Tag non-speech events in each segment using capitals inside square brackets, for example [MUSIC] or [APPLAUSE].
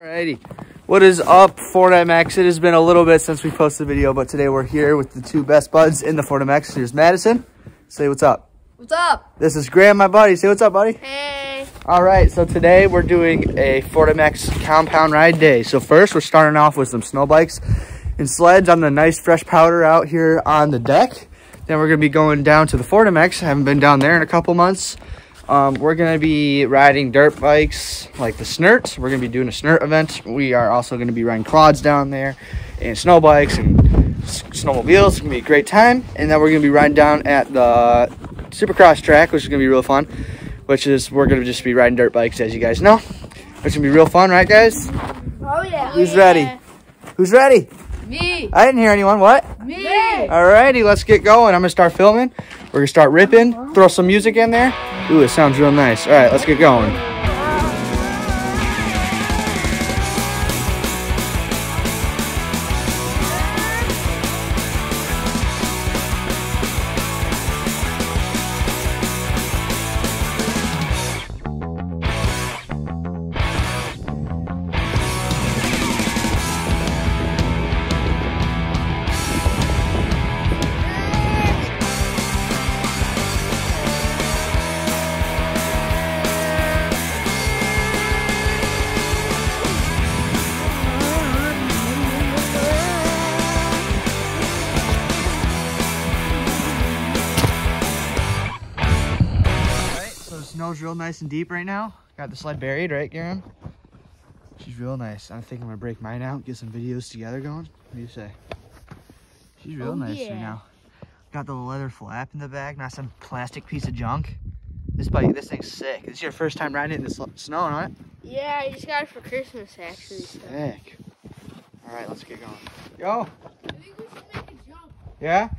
Alrighty, what is up Fort MX? It has been a little bit since we posted a video, but today we're here with the two best buds in the Fort MX. Here's Madison. Say what's up. What's up? This is Graham, my buddy. Say what's up, buddy. Hey. All right, so today we're doing a Fort MX compound ride day. So first, we're starting off with some snow bikes and sleds on the nice fresh powder out here on the deck. Then we're gonna be going down to the MX. I haven't been down there in a couple months. Um, we're gonna be riding dirt bikes like the Snurt. We're gonna be doing a Snurt event. We are also gonna be riding quads down there and snow bikes and snowmobiles. It's gonna be a great time. And then we're gonna be riding down at the Supercross track, which is gonna be real fun. Which is we're gonna just be riding dirt bikes, as you guys know. It's gonna be real fun, right, guys? Oh yeah. Who's ready? Who's ready? Me. I didn't hear anyone. What? Me. Alrighty, let's get going. I'm gonna start filming. We're gonna start ripping. Throw some music in there. Ooh, it sounds real nice. All right, let's get going. Real nice and deep right now. Got the sled buried, right, Garen? She's real nice. I think I'm gonna break mine out, get some videos together going. What do you say? She's real Oh, nice yeah. right now. Got the leather flap in the back, not some plastic piece of junk. This bike, this thing's sick. This is your first time riding it in the snow, right? Yeah, I just got it for Christmas actually. So. Sick. All right, let's get going. Yo. I think we should make a jump. Yeah?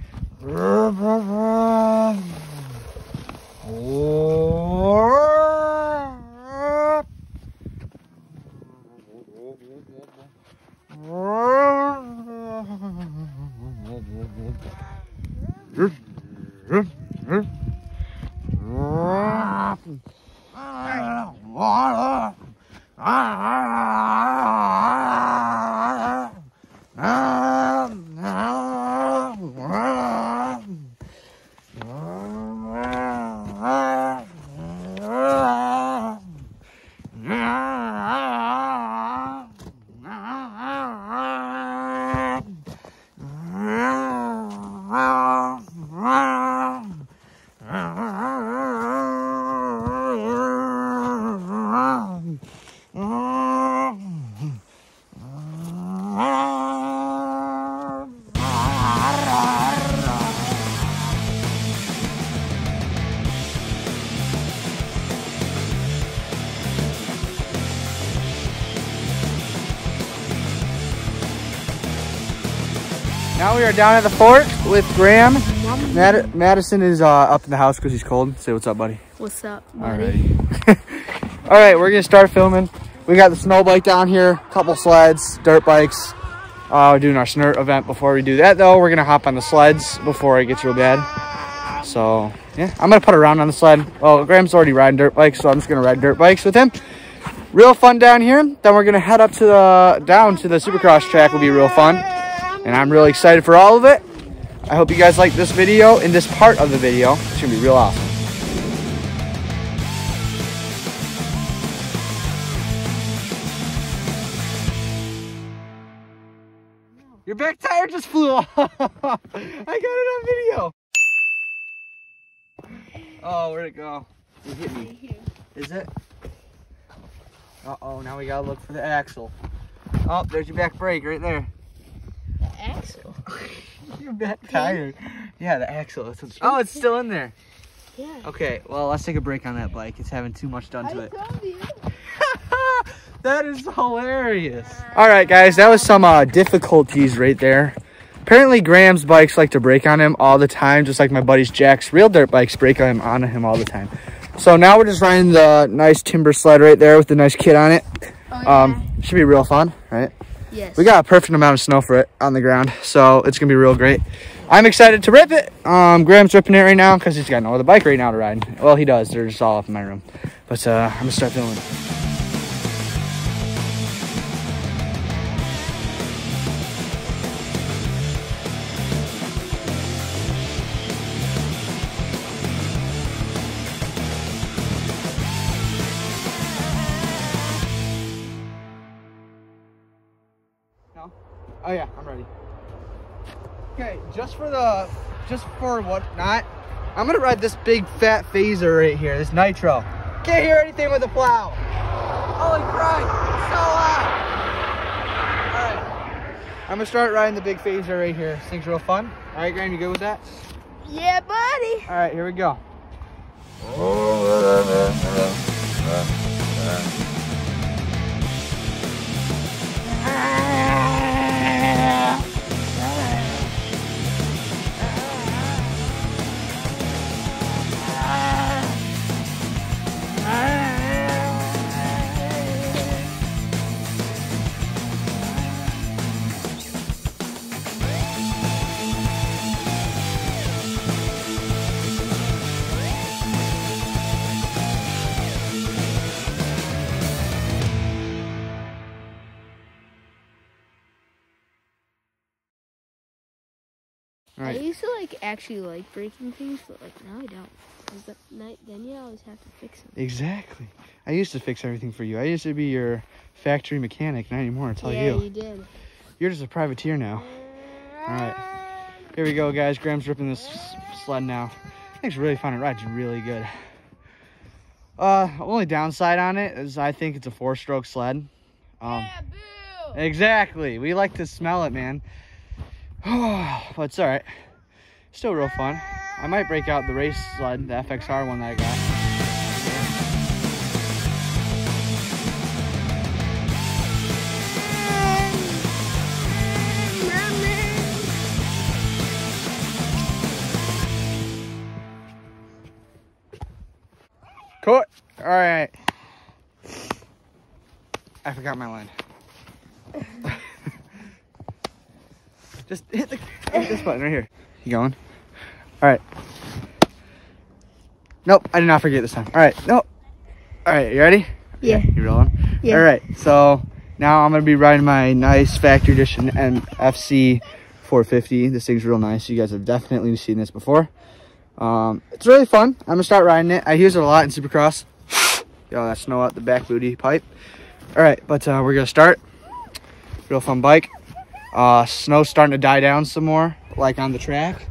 啊 Now we are down at the fort with Graham. Mad- Madison is uh, up in the house because he's cold. Say what's up, buddy. What's up, buddy? Alrighty. [LAUGHS] All right, we're gonna start filming. We got the snow bike down here, couple sleds, dirt bikes. Uh, we're doing our snort event. Before we do that, though, we're gonna hop on the sleds before it gets real bad. So yeah, I'm gonna put around on the sled. Well, Graham's already riding dirt bikes, so I'm just gonna ride dirt bikes with him. Real fun down here. Then we're gonna head up to the down to the Supercross track. Will be real fun, and I'm really excited for all of it. I hope you guys like this video and this part of the video. It's gonna be real awesome. Your back tire just flew off. [LAUGHS] I got it on video. Oh, where'd it go? It hit me. Is it? Uh-oh, now we gotta look for the axle. Oh, there's your back brake right there. The axle. [LAUGHS] Your back tire. Yeah, the axle. That's what's- oh, it's still in there. Yeah. Okay, well, let's take a break on that bike. It's having too much done to I it. [LAUGHS] that is hilarious. All right, guys, that was some uh, difficulties right there. Apparently, Graham's bikes like to break on him all the time, just like my buddy's Jack's real dirt bikes break on him, on him all the time. So now we're just riding the nice Timbersled right there with the nice kit on it. Oh, yeah. Um, should be real fun, right? Yes. We got a perfect amount of snow for it on the ground, so it's gonna be real great. I'm excited to rip it. Um, Graham's ripping it right now because he's got no other bike right now to ride. Well, he does. They're just all up in my room. But uh, I'm gonna start filming. Okay, just for the, just for what not, I'm gonna ride this big fat Phazer right here, this Nytro. Can't hear anything with the plow. Holy crap, it's so loud. All right, I'm gonna start riding the big Phazer right here. This thing's real fun. All right, Graham, you good with that? Yeah, buddy. All right, here we go. All I used to like actually like breaking things, but like now I don't. 'Cause the, night, then you always have to fix them. Exactly. I used to fix everything for you. I used to be your factory mechanic, not anymore. I tell yeah, you. you did. You're just a privateer now. Alright. Here we go, guys. Graham's ripping this sled now. I think it's really fun. It rides really good. Uh, only downside on it is I think it's a four-stroke sled. Um, yeah, boo. exactly. We like to smell it, man. [SIGHS] but it's all right. Still real fun. I might break out the race sled, the FXR one that I got. Cool. All right. I forgot my line. [LAUGHS] Just hit the hit this button right here. You going? All right. Nope, I did not forget this time. All right. Nope. All right, you ready? Yeah. You rolling? Yeah. All right. So now I'm gonna be riding my nice factory edition MFC 450. This thing's real nice. You guys have definitely seen this before. Um, it's really fun. I'm gonna start riding it. I use it a lot in Supercross. Yo, that snow out the back booty pipe. All right, but uh, we're gonna start. Real fun bike. Uh, snow's starting to die down some more, like on the track.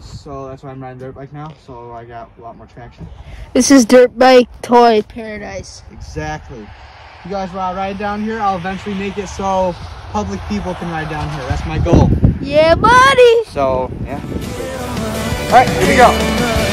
So that's why I'm riding dirt bike now. So I got a lot more traction. This is dirt bike toy paradise. Exactly. You guys want to ride down here? I'll eventually make it so public people can ride down here. That's my goal. Yeah, buddy. So yeah. All right, here we go.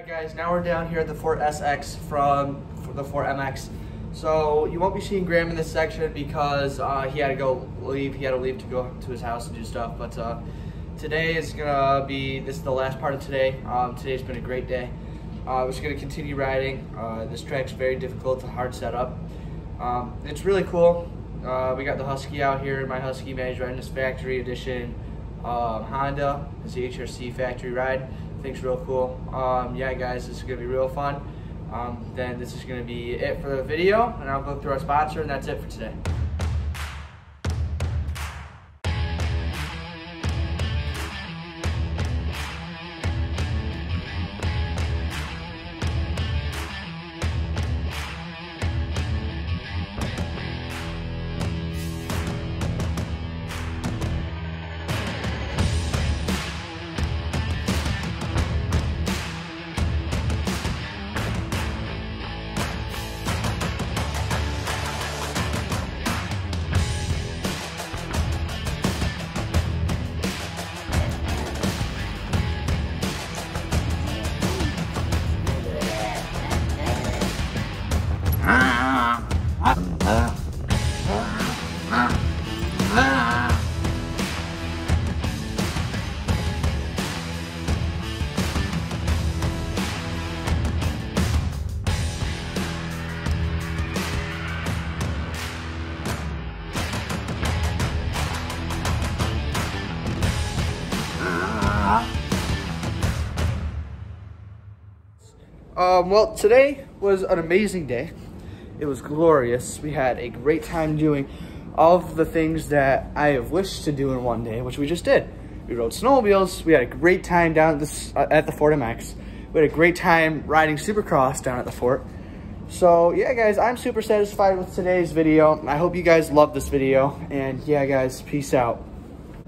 All right, guys. Now we're down here at the Fort SX from the Fort MX. So you won't be seeing Graham in this section because uh, he had to go leave. He had to leave to go to his house and do stuff. But uh, today is gonna be this is the last part of today. Um, today's been a great day. Uh, we're just gonna continue riding. Uh, this track's very difficult. It's a hard setup. Um, it's really cool. Uh, we got the Husky out here. My Husky managed riding this factory edition um, Honda. It's the HRC factory ride. It's real cool. Um, yeah, guys, this is gonna be real fun. Um, then this is gonna be it for the video, and I'll go through our sponsor, and that's it for today. Um, well, today was an amazing day. It was glorious. We had a great time doing all of the things that I have wished to do in one day, which we just did. We rode snowmobiles. We had a great time down at, this, uh, at the Fort MX. We had a great time riding Supercross down at the fort. So yeah, guys, I'm super satisfied with today's video. I hope you guys love this video. And yeah, guys, peace out.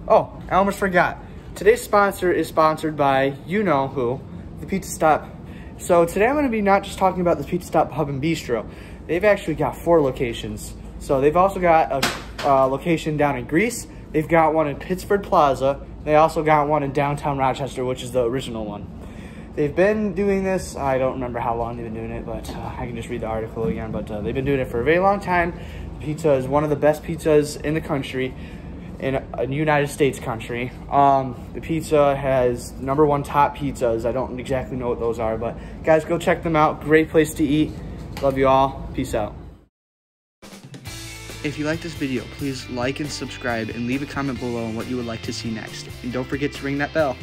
Oh, I almost forgot. Today's sponsor is sponsored by you know who, the Pizza Stop. So today I'm going to be not just talking about the Pizza Stop Pub and Bistro. They've actually got four locations. So they've also got a uh, location down in Greece. They've got one in Pittsford Plaza. They also got one in downtown Rochester, which is the original one. They've been doing this, I don't remember how long they've been doing it, but uh, I can just read the article again. But uh, they've been doing it for a very long time. Pizza is one of the best pizzas in the country, in a United States country. Um, the pizza has number one top pizzas. I don't exactly know what those are, but guys, go check them out. Great place to eat. Love you all. Peace out. If you like this video, please like and subscribe and leave a comment below on what you would like to see next. And don't forget to ring that bell.